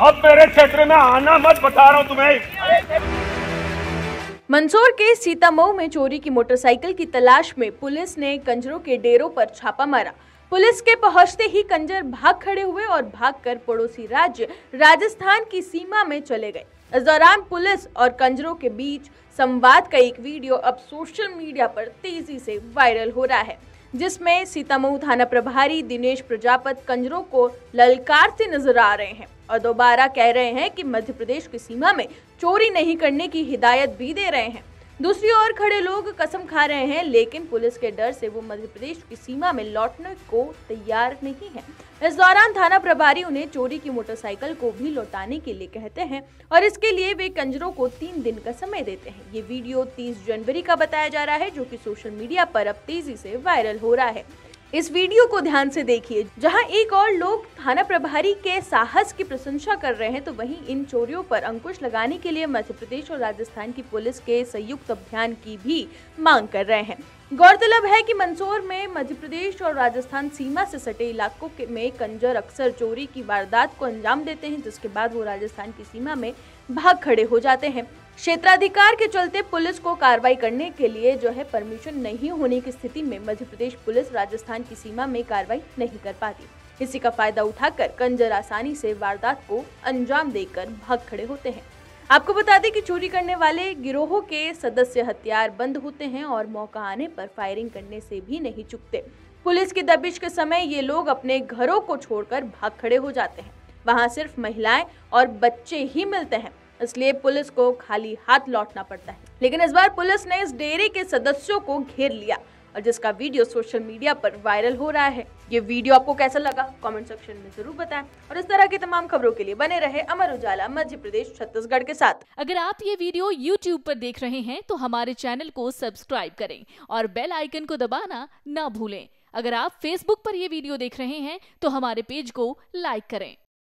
अब मेरे क्षेत्र में आना मत बता रहा हूँ तुम्हें। मंदसौर के सीतामऊ में चोरी की मोटरसाइकिल की तलाश में पुलिस ने कंजरों के डेरों पर छापा मारा। पुलिस के पहुँचते ही कंजर भाग खड़े हुए और भागकर पड़ोसी राज्य राजस्थान की सीमा में चले गए। इस दौरान पुलिस और कंजरों के बीच संवाद का एक वीडियो अब सोशल मीडिया पर तेज़ी से वायरल हो रहा है। जिसमें सीतामऊ थाना प्रभारी दिनेश प्रजापत कंजरों को ललकारते नज़र आ रहे हैं और दोबारा कह रहे हैं कि मध्य प्रदेश की सीमा में चोरी नहीं करने की हिदायत भी दे रहे हैं। दूसरी ओर खड़े लोग कसम खा रहे हैं, लेकिन पुलिस के डर से वो मध्य प्रदेश की सीमा में लौटने को तैयार नहीं है। इस दौरान थाना प्रभारी उन्हें चोरी की मोटरसाइकिल को भी लौटाने के लिए कहते हैं और इसके लिए वे कंजरों को तीन दिन का समय देते हैं। ये वीडियो 30 जनवरी का बताया जा रहा है, जो कि सोशल मीडिया पर अब तेज़ी से वायरल हो रहा है। इस वीडियो को ध्यान से देखिए। जहाँ एक और लोग थाना प्रभारी के साहस की प्रशंसा कर रहे हैं तो वहीं इन चोरियों पर अंकुश लगाने के लिए मध्य प्रदेश और राजस्थान की पुलिस के संयुक्त अभियान की भी मांग कर रहे हैं। गौरतलब है कि मंदसौर में मध्य प्रदेश और राजस्थान सीमा से सटे इलाकों के में कंजर अक्सर चोरी की वारदात को अंजाम देते हैं, जिसके बाद वो राजस्थान की सीमा में भाग खड़े हो जाते हैं। क्षेत्राधिकार के चलते पुलिस को कार्रवाई करने के लिए जो है परमिशन नहीं होने की स्थिति में मध्य प्रदेश पुलिस राजस्थान की सीमा में कार्रवाई नहीं कर पाती। इसी का फ़ायदा उठाकर कंजर आसानी से वारदात को अंजाम देकर भाग खड़े होते हैं। आपको बता दें कि चोरी करने वाले गिरोहों के सदस्य हथियार बंद होते हैं और मौका आने पर फायरिंग करने से भी नहीं चुकते। पुलिस की दबिश के समय ये लोग अपने घरों को छोड़कर भाग खड़े हो जाते हैं। वहाँ सिर्फ़ महिलाएँ और बच्चे ही मिलते हैं, इसलिए पुलिस को खाली हाथ लौटना पड़ता है। लेकिन इस बार पुलिस ने इस डेरे के सदस्यों को घेर लिया। और जिसका वीडियो सोशल मीडिया पर वायरल हो रहा है। ये वीडियो आपको कैसा लगा? कमेंट सेक्शन में ज़रूर बताएँ। और इस तरह की तमाम खबरों के लिए बने रहे अमर उजाला, मध्य प्रदेश, छत्तीसगढ़ के साथ। अगर आप ये वीडियो YouTube पर देख रहे हैं तो हमारे चैनल को सब्सक्राइब करें और बेल आइकन को दबाना न भूलें। अगर आप फेसबुक पर यह वीडियो देख रहे हैं तो हमारे पेज को लाइक करें।